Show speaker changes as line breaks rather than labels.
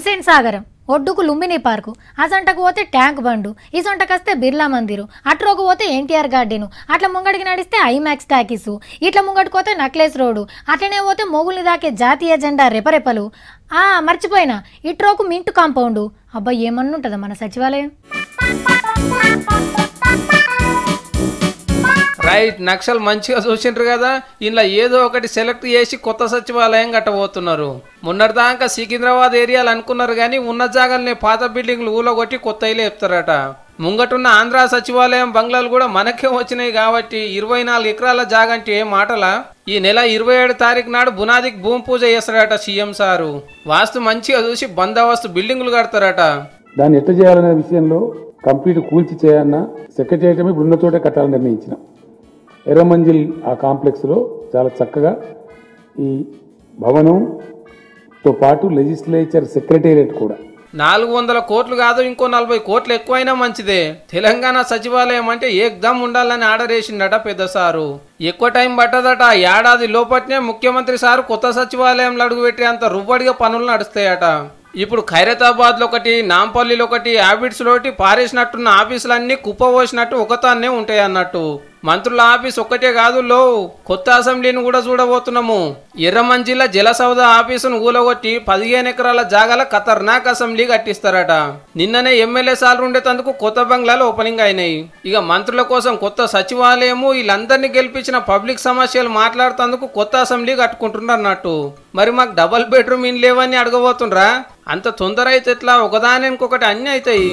హుసేన్ సాగరం ఒడ్డుకు లుంబిని పార్కు అసంటకు పోతే ట్యాంక్ బండు ఈ సొంటకు వస్తే బిర్లా మందిరు అట్రోకు పోతే ఎన్టీఆర్ గార్డెను అట్లా ముంగడికి నడిస్తే ఐమాక్స్ టాకీస్ ఇట్లా ముంగడికి పోతే నక్లెస్ రోడ్డు అట్లనే పోతే మొగుల్ని దాకే జాతీయ జెండా రెపరెపలు. ఆ మర్చిపోయినా ఇట్రోకు మింటు కాంపౌండు. అబ్బా ఏమన్నుంటుందా మన సచివాలయం?
రైట్ నక్సల్ మంచిగా చూసిండ్రు కదా ఇలా ఏదో ఒకటి సెలెక్ట్ చేసి కొత్త సచివాలయం కట్టబోతున్నారు. మొన్నటిదాకా సికింద్రాబాద్ ఏరియాలు అనుకున్నారు కానీ ఉన్న జాగాల్ని పాత బిల్డింగ్లు ఊలగొట్టి కొత్త ఇల్లు చెప్తారట. ముంగటున్న ఆంధ్ర సచివాలయం బంగ్లాలు కూడా మనకే వచ్చినాయి కాబట్టి ఇరవై నాలుగు ఎకరాల జాగా అంటే ఏ మాటలా? ఈ నెల ఇరవై ఏడు తారీఖు నాడు బునాదికి భూమి పూజ చేస్తారట సీఎం సారు. వాస్తు మంచిగా చూసి బందోబస్తు బిల్డింగులు కడతారట.
దాన్ని ఎట్లా చేయాలనే విషయంలో కంప్లీట్ కూల్చి చేయాలన్నా సెక్రటేరియట్ ఇప్పుడు ఉన్న చోటే కట్టాలని నిర్ణయించిన. ఎర్రమంజిల్ ఆ కాంప్లెక్స్లో చాలా చక్కగా ఈ భవనంతో పాటు లెజిస్లేచర్ సెక్రటేరియట్ కూడా.
నాలుగు వందల కోట్లు కాదు ఇంకో నలభై కోట్లు ఎక్కువైనా మంచిదే. తెలంగాణ సచివాలయం అంటే ఏకదమ్ ఉండాలని ఆర్డర్ వేసిండట పెద్ద సారు. ఎక్కువ టైం పట్టదట. ఏడాది లోపట్నే ముఖ్యమంత్రి సారు కొత్త సచివాలయంలో అడుగుపెట్టే అంత రువ్వడిగా పనులు నడుస్తాయట. ఇప్పుడు ఖైరతాబాద్లో ఒకటి నాంపల్లిలో ఒకటి హ్యాబిట్స్లో ఒకటి పారేసినట్టున్న ఆఫీసులన్నీ కుప్పపోసినట్టు ఒకతాన్నే ఉంటాయి అన్నట్టు మంత్రుల ఆఫీస్ ఒక్కటే కాదు లో కొత్త అసెంబ్లీని కూడా చూడబోతున్నాము. ఎర్రమంజిల్ల జలసౌధ ఆఫీసును ఊలగొట్టి పదిహేను ఎకరాల జాగాల ఖతర్నాక్ అసెంబ్లీ కట్టిస్తారట. నిన్ననే ఎమ్మెల్యే సార్లు ఉండేటందుకు కొత్త బంగ్లాలు ఓపెనింగ్ అయినాయి. ఇక మంత్రుల కోసం కొత్త సచివాలయము వీళ్ళందరినీ గెలిపించిన పబ్లిక్ సమస్యలు మాట్లాడుతందుకు కొత్త అసెంబ్లీ కట్టుకుంటున్నారు అన్నట్టు మరి మాకు డబల్ బెడ్రూమ్ ఇన్ లేవని అడగబోతుండ్రా? అంత తొందర అయితే ఎట్లా? ఒకదాని ఇంకొకటి అన్నీ అవుతాయి.